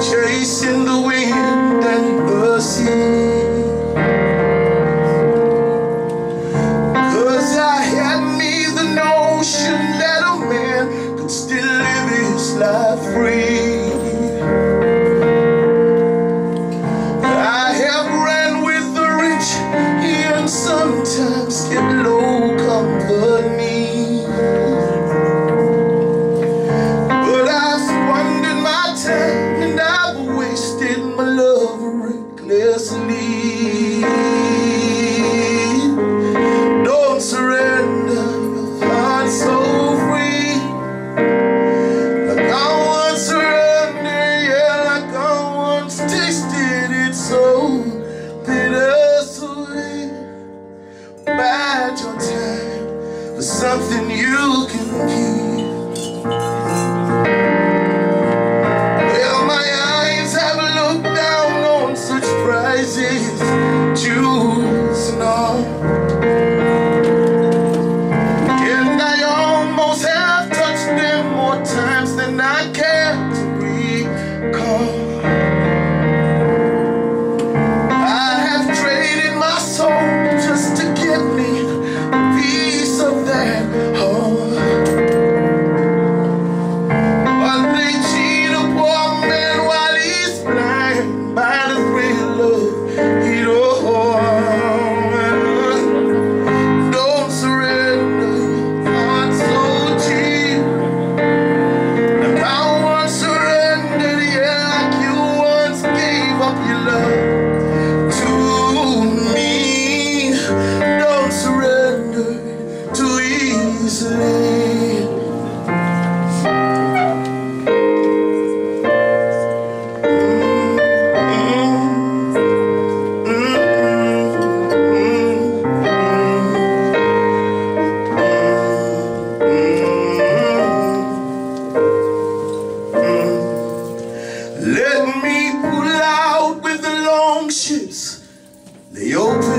chasing the wind and the sea. Cause I had me the notion that a man could still live his life free. I have ran with the rich and sometimes get low. something you can keep. The old